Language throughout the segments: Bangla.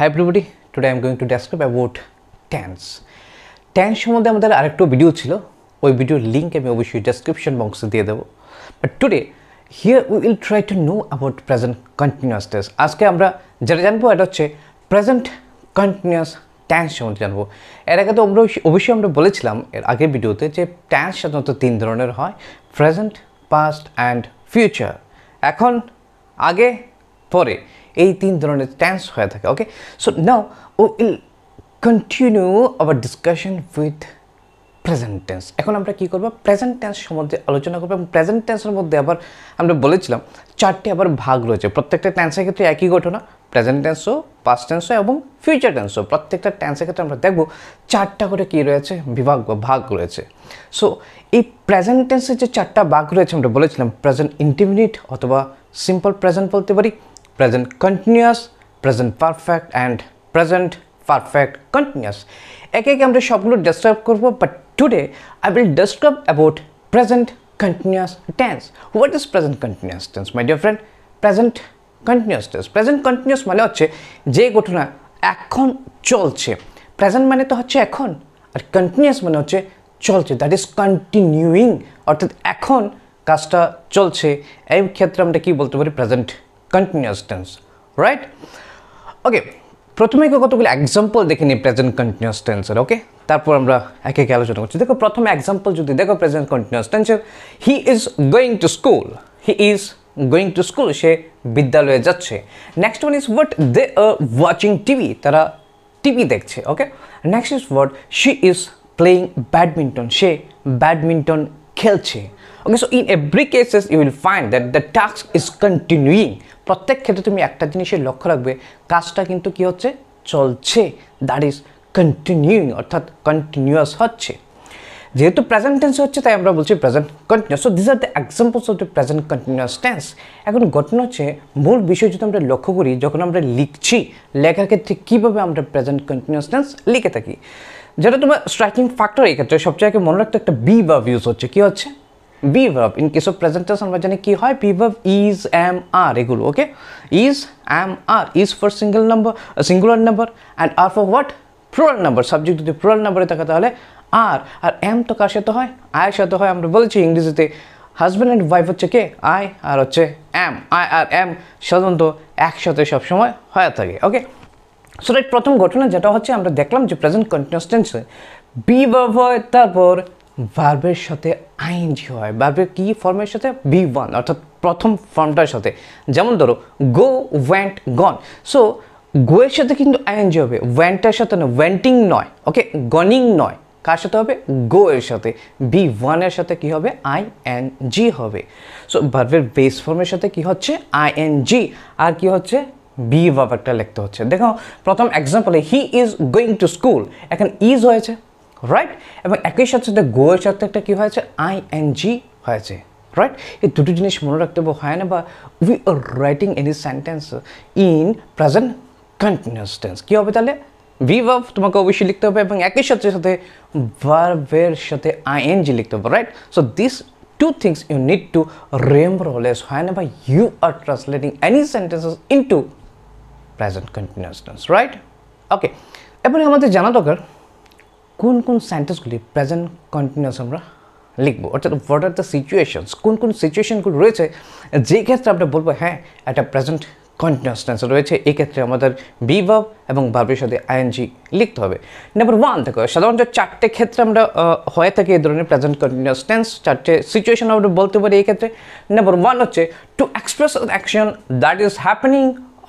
Hi everybody, today I'm going to describe about tense. Tense সম্বন্ধে আমাদের আরেকটু ভিডিও ছিল। ওই ভিডিওর লিঙ্ক আমি অবশ্যই ডেসক্রিপশন বক্সে দিয়ে দেবো। But today here we will try to know about present continuous tense আজকে আমরা যেটা জানব এটা হচ্ছে প্রেজেন্ট কন্টিনিউয়াস ট্যান্স সম্বন্ধে জানব। এর আগে তো আমরা অবশ্যই আমরা বলেছিলাম এর আগের ভিডিওতে যে ট্যান্স সাধারণত তিন ধরনের হয়। প্রেজেন্ট পাস্ট অ্যান্ড ফিউচার এখন আগে পরে। এই তিন ধরনের টেন্স হয়ে থাকে okay so now will continue our discussion with present tense এখন আমরা কী করব? প্রেজেন্ট টেন্স সম্বন্ধে আলোচনা করব এবং প্রেজেন্ট টেন্সের মধ্যে আবার আমরা বলেছিলাম, চারটে আবার ভাগ রয়েছে। প্রত্যেকটা টেন্সের ক্ষেত্রে একই ঘটনা প্রেজেন্ট টেন্সও পাস্ট টেন্সও এবং ফিউচার টেন্সও প্রত্যেকটা টেন্সের ক্ষেত্রে আমরা দেখব, চারটা করে কী রয়েছে? বিভাগ বা ভাগ রয়েছে। সো এই প্রেজেন্ট টেন্সের যে চারটা ভাগ রয়েছে, আমরা বলেছিলাম প্রেজেন্ট ইন্টিমিনিট অথবা সিম্পল প্রেজেন্ট বলতে পারি। Present continuous present perfect and present perfect continuous একে একে আমরা সবগুলো ডেসক্রাইব করব but today I will describe about present continuous tense what is present continuous tense my dear friend present continuous tense present continuous মানে হচ্ছে যে ঘটনা এখন চলছে। প্রেজেন্ট মানে তো হচ্ছে এখন, আর কন্টিনিউয়াস মানে হচ্ছে চলছে দ্যাট ইজ কন্টিনিউইং অর্থাৎ এখন কাজটা চলছে। এই ক্ষেত্রে আমরা কী বলতে পারি? Present continuous tense right okay প্রথমে কতগুলো এক্সাম্পল দেখে নিই প্রেজেন্ট কন্টিনিউয়াস টেন্সের ওকে তারপর আমরা একে একে আলোচনা করছি। দেখো, প্রথমে এক্সাম্পল যদি দেখো প্রেজেন্ট কন্টিনিউয়াস টেন্সের he is going to school he is going to school সে বিদ্যালয়ে যাচ্ছে। Next one is what they watching TV তারা টিভি দেখছে okay next is what she is playing badminton say badminton খেলছে। Okay so in every cases you will find that the task is continuing প্রত্যেক ক্ষেত্রে তুমি একটা জিনিসের লক্ষ্য রাখবে, কাজটা কিন্তু কি হচ্ছে? চলছে। দ্যাট ইজ কন্টিনিউইং অর্থাৎ কন্টিনিউয়াস হচ্ছে। যেহেতু প্রেজেন্ট টেন্স হচ্ছে, তাই আমরা বলছি present continuous so this are the examples of the present continuous tense এখন ঘটনা হচ্ছে, মূল বিষয় যদি আমরা লক্ষ্য করি, যখন আমরা লিখছি, লেখার ক্ষেত্রে কীভাবে আমরা প্রেজেন্ট কন্টিনিউয়াস টেন্স লিখে থাকি? যেটা তোমার স্ট্রাইকিং ফ্যাক্টর ক্ষেত্রে সবচেয়ে আগে মনে রাখতে একটা বি ভার্ব ইউজ হচ্ছে। কী হচ্ছে? Be verb in case of present tense আমরা জানি কি হয়? Be verb is am are এগুলো okay is am are is for single number singular number and are for what plural number subject যদি প্লুরাল নাম্বারে থাকে তাহলে আর আর এম তো কার সাথে হয়? আয়ের সাথে হয়। আমরা বলেছি ইংরেজিতে হাজব্যান্ড অ্যান্ড ওয়াইফ হচ্ছে কে? আই আর হচ্ছে এম আই আর এম সাধারণত একসাথে সবসময় হয়ে থাকে ওকে সো রাইট প্রথম ঘটনা যেটা হচ্ছে, আমরা দেখলাম যে প্রেজেন্ট কন্টিনিউয়াস টেন্সে বি ভার্ব হয়, তারপর ভার্বের সাথে আইনজি হয় ভার্বের কি ফর্মের সাথে? বি ওয়ান অর্থাৎ প্রথম ফর্মটার সাথে। যেমন ধরো গো ওয়েন্ট গন সো গোয়ের সাথে কিন্তু আইএনজি হবে ওয়েন্টার সাথে না ওয়েন্টিং নয় ওকে গনিং নয়। কার সাথে হবে? গো এর সাথে। বি ওয়ানের সাথে কি হবে? আই এন জি হবে। সো ভার্বের বেস ফর্মের সাথে কি হচ্ছে? আই এন জি আর কি হচ্ছে? বি একটা লিখতে হচ্ছে। দেখো, প্রথম এক্সাম্পলে he is going to school এখন ইজ হয়েছে। রাইট এবং একই সাথে সাথে গো এর সাথে একটা কী হয়েছে? আই এন জি হয়েছে। রাইট এই দুটো জিনিস মনে রাখতে হয় না বা we are writing any sentence in present continuous tense কী হবে তাহলে? ভি ভাব তোমাকে অবশ্যই লিখতে হবে এবং একই সাথে সাথে ভার্বের সাথে আই এন জি লিখতে হবে right so this two things you need to remember always হয় না বা you are translating any sentences into present continuous tense right okay এবারে আমাদের জানা দরকার কোন কোন সেন্টেন্সগুলি প্রেজেন্ট কন্টিনিউয়াস আমরা লিখব? অর্থাৎ হোয়াট আর দ্য সিচুয়েশনস কোন কোন সিচুয়েশনগুলো রয়েছে যে ক্ষেত্রে আমরা বলব হ্যাঁ একটা প্রেজেন্ট কন্টিনিউস টেন্স রয়েছে, এই ক্ষেত্রে আমাদের বি ভাব এবং ভাবের সাথে আইএনজি লিখতে হবে। নাম্বার ওয়ান দেখো, সাধারণত চারটে ক্ষেত্রে আমরা হয়ে থাকি এই ধরনের প্রেজেন্ট কন্টিনিউস টেন্স চারটে সিচুয়েশন আমরা বলতে পারি এই ক্ষেত্রে। নাম্বার ওয়ান হচ্ছে to express action that is happening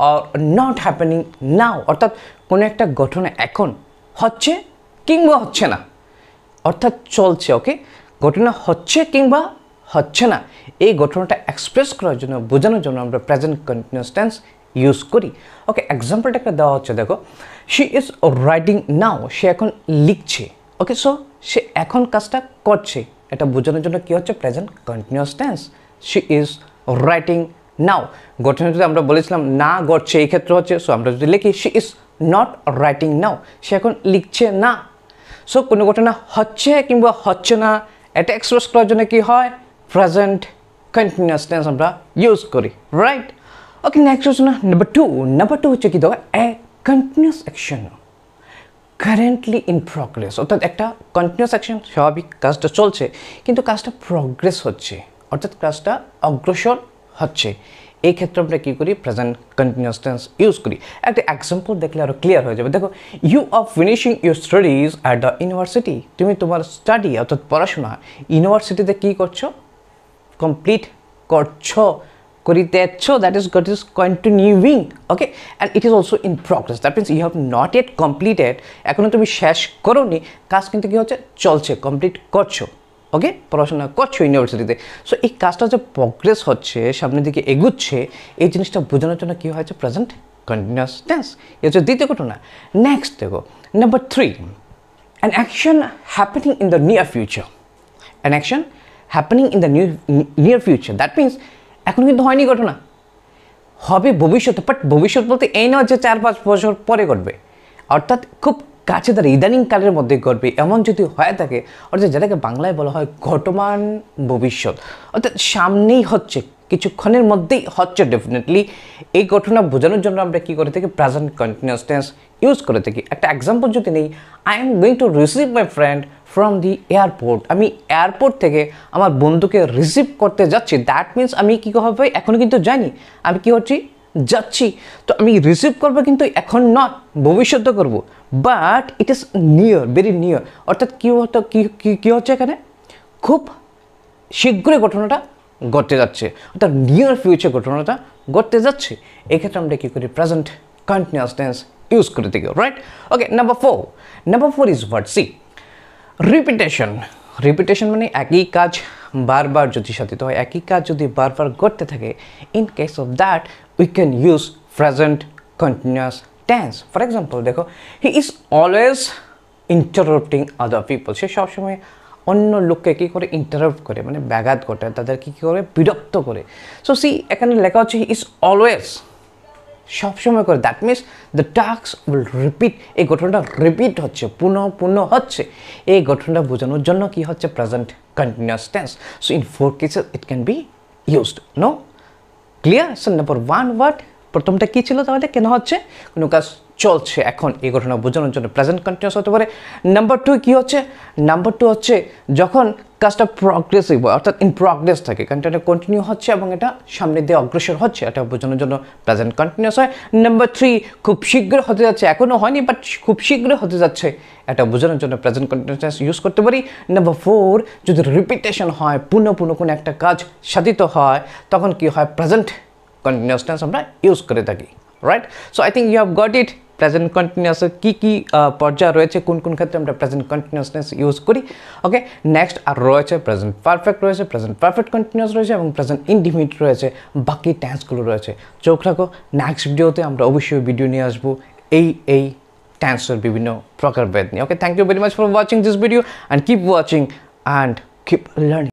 or not happening now অর্থাৎ কোনো একটা ঘটনা এখন হচ্ছে কিংবা হচ্ছে না। অর্থাৎ চলছে, ওকে? ঘটনা হচ্ছে কিংবা হচ্ছে না। এই ঘটনাটা এক্সপ্রেস করার জন্য, বোঝানোর জন্য আমরা প্রেজেন্ট কন্টিনিউয়াস টেন্স ইউজ করি। ওকে এক্সাম্পলটা একটা দেওয়া হচ্ছে, দেখো। শি ইজ রাইটিং নাও সে এখন লিখছে, ওকে? সো সে এখন কাজটা করছে। এটা বোঝানোর জন্য কী হচ্ছে? Present continuous tense she is writing now ঘটনা যদি আমরা বলেছিলাম না ঘটছে, এই ক্ষেত্রে হচ্ছে সো আমরা যদি লিখি she is not writing now সে এখন লিখছে না। সো কোনো ঘটনা হচ্ছে কিংবা হচ্ছে না, এটা এক্সপ্রেস করার জন্য কি হয়? প্রেজেন্ট কন্টিনিউয়াস টেন্স আমরা ইউজ করি রাইট ওকে নেক্সট হচ্ছে না নাম্বার টু নাম্বার টু হচ্ছে কি দেখো a continuous action currently in progress অর্থাৎ একটা কন্টিনিউস অ্যাকশন স্বাভাবিক কাজটা চলছে, কিন্তু কাজটা প্রগ্রেস হচ্ছে, অর্থাৎ কাজটা অগ্রসর হচ্ছে। এই ক্ষেত্রে আমরা কী করি? প্রেজেন্ট কন্টিনিউস টেন্স ইউজ করি। একটা এক্সাম্পল দেখলে আরও ক্লিয়ার হয়ে যাবে। দেখো you are finishing your studies at the university তুমি তোমার স্টাডি অর্থাৎ পড়াশোনা ইউনিভার্সিটিতে কী করছ? কমপ্লিট করছ করিতেছ that is got is continuing okay and it is also in progress that means you have not yet completed এখনও তুমি শেষ করোনি। কাজ কিন্তু কী হচ্ছে? চলছে কমপ্লিট করছ। ওকে পড়াশোনা করছ ইউনিভার্সিটিতে সো এই কাজটা যে প্রগ্রেস হচ্ছে, সামনের দিকে এগুচ্ছে, এই জিনিসটা বোঝানোর জন্য কী হয়েছে প্রেজেন্ট কন্টিনিউয়াস টেন্স এ হচ্ছে দ্বিতীয় ঘটনা। নেক্সট দেখো। Number three an action happening in the near future an action happening in the new near future that means এখন কিন্তু হয়নি ঘটনা। হবে ভবিষ্যতে বাট ভবিষ্যৎ বলতে এই নয় যে চার পাঁচ বছর পরে ঘটবে। অর্থাৎ খুব কাছে তার ইদানিং কালের মধ্যে ঘটবে, এমন যদি হয়ে থাকে, অর্থাৎ যেটাকে বাংলায় বলা হয় ঘটমান ভবিষ্যৎ, অর্থাৎ সামনেই হচ্ছে, কিছুক্ষণের মধ্যেই হচ্ছে ডেফিনেটলি এই ঘটনা বোঝানোর জন্য আমরা কী করে থাকি? প্রেজেন্ট কন্টিনিউস টেন্স ইউজ করে থাকি। একটা এক্সাম্পল যদি নেই I am going to receive my friend from the airport আমি এয়ারপোর্ট থেকে আমার বন্ধুকে রিসিভ করতে যাচ্ছি। দ্যাট মিন্স আমি কী হবে? এখনও কিন্তু জানি আমি কী হচ্ছি? যাচ্ছি। তো আমি রিসিভ করব কিন্তু এখন নয় ভবিষ্যতে করব। But it is near very near অর্থাৎ কী হতো, কী কী হচ্ছে এখানে? খুব শীঘ্রই ঘটনাটা ঘটতে যাচ্ছে। অর্থাৎ নিয়ার ফিউচার ঘটনাটা ঘটতে যাচ্ছে। এক্ষেত্রে আমরা কী করি? প্রেজেন্ট কন্টিনিউয়াস টেন্স ইউজ করে থাকি right okay number four number four is word see repetition repetition মানে একই কাজ। বারবার যদি সাধিত হয়, একই কাজ যদি বারবার করতে থাকে in case of that we can use present continuous tense for example দেখো he is always interrupting other people সে সবসময় অন্য লোককে কী করে? ইন্টারাপ্ট করে মানে ব্যাঘাত ঘটে তাদেরকে কী করে? বিরক্ত করে। সো সি এখানে লেখা হচ্ছে হি ইজ অলওয়েজ সবসময় করে। That means the task will repeat এই ঘটনাটা রিপিট হচ্ছে, পুনঃ পুনঃ হচ্ছে। এই ঘটনাটা বোঝানোর জন্য কি হচ্ছে? Present continuous tense so in four cases it can be used no clear so number one word প্রথমটা কী ছিল তাহলে? কেন হচ্ছে? কোনো কাজ চলছে এখন এই ঘটনা বোঝানোর জন্য। প্রেজেন্ট কন্টিনিউস হতে পারে। নাম্বার টু কী হচ্ছে? নাম্বার টু হচ্ছে, যখন কাজটা প্রগ্রেসিভ হয়, অর্থাৎ ইন প্রগ্রেস থাকে। কারণ কন্টিনিউ হচ্ছে এবং এটা সামনের দিয়ে অগ্রসর হচ্ছে, এটা বোঝানোর জন্য প্রেজেন্ট কন্টিনিউস হয়। নাম্বার থ্রি খুব শীঘ্র হতে যাচ্ছে এখনও হয়নি বাট খুব শীঘ্র হতে যাচ্ছে, এটা বোঝানোর জন্য প্রেজেন্ট কন্টিনিউস ইউজ করতে পারি। নাম্বার ফোর যদি রিপিটেশন হয়, পুনঃ পুনঃ কোনো একটা কাজ সাধিত হয়, তখন কি হয়? প্রেজেন্ট কন্টিনিউস টেন্স আমরা ইউজ করে থাকি right so I think you have got it present কন্টিনিউসের কী কী পর্যায়ে রয়েছে, কোন কোন ক্ষেত্রে আমরা প্রেজেন্ট কন্টিনিউসনেস ইউজ করি? ওকে নেক্সট আর রয়েছে প্রেজেন্ট পারফেক্ট রয়েছে প্রেজেন্ট পারফেক্ট কন্টিনিউস রয়েছে, এবং প্রেজেন্ট ইনডিফিনিট রয়েছে, বাকি ট্যান্সগুলো রয়েছে। চোখ রাখো নেক্সট ভিডিওতে আমরা অবশ্যই ভিডিও নিয়ে আসব, এই এই ট্যান্সের বিভিন্ন প্রকারভেদ নিয়ে। Okay thank you very much for watching this video and keep watching and keep learning